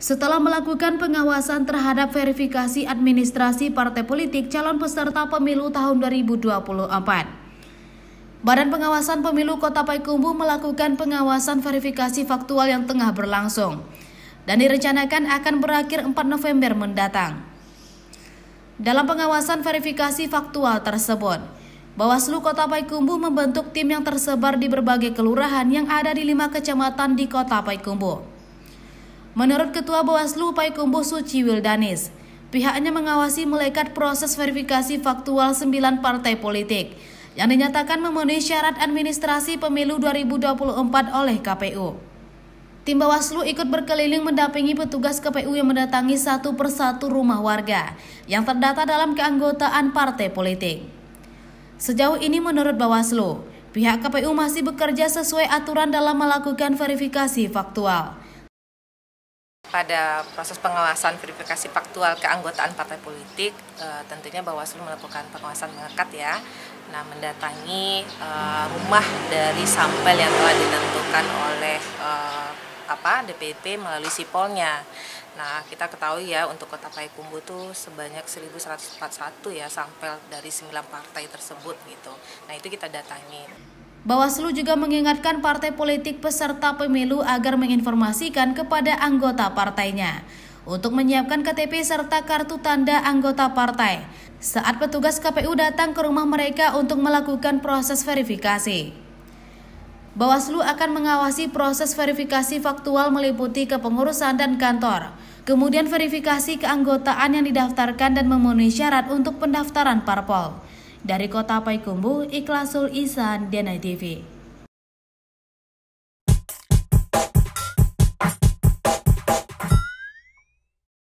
setelah melakukan pengawasan terhadap verifikasi administrasi partai politik calon peserta pemilu tahun 2024. Badan Pengawasan Pemilu Kota Payakumbuh melakukan pengawasan verifikasi faktual yang tengah berlangsung dan direncanakan akan berakhir 4 November mendatang. Dalam pengawasan verifikasi faktual tersebut, Bawaslu Kota Payakumbuh membentuk tim yang tersebar di berbagai kelurahan yang ada di lima kecamatan di Kota Payakumbuh. Menurut Ketua Bawaslu Payakumbuh Suci Wildanis, pihaknya mengawasi melekat proses verifikasi faktual 9 partai politik yang dinyatakan memenuhi syarat administrasi pemilu 2024 oleh KPU. Tim Bawaslu ikut berkeliling mendampingi petugas KPU yang mendatangi satu persatu rumah warga yang terdata dalam keanggotaan partai politik. Sejauh ini menurut Bawaslu, pihak KPU masih bekerja sesuai aturan dalam melakukan verifikasi faktual pada proses pengawasan verifikasi faktual keanggotaan partai politik e, tentunya Bawaslu melakukan pengawasan mengekat ya. Nah mendatangi e, rumah dari sampel yang telah ditentukan oleh e, apa DPP melalui sipolnya. Nah kita ketahui ya untuk kota Payakumbuh itu sebanyak 1141 ya sampel dari 9 partai tersebut gitu. Nah itu kita datangi Bawaslu juga mengingatkan partai politik peserta pemilu agar menginformasikan kepada anggota partainya untuk menyiapkan KTP serta kartu tanda anggota partai saat petugas KPU datang ke rumah mereka untuk melakukan proses verifikasi. Bawaslu akan mengawasi proses verifikasi faktual meliputi kepengurusan dan kantor, kemudian verifikasi keanggotaan yang didaftarkan dan memenuhi syarat untuk pendaftaran parpol. Dari kota Payakumbuh, Ikhlasul Isan, Denai TV.